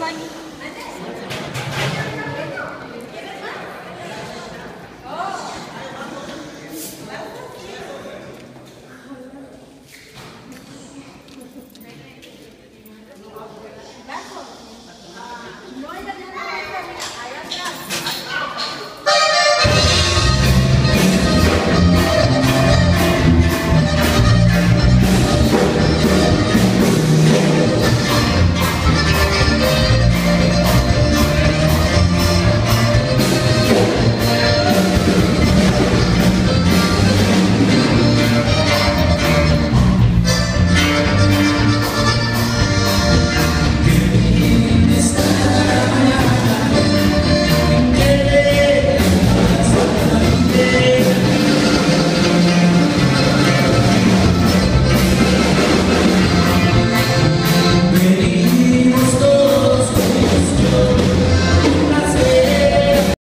まに。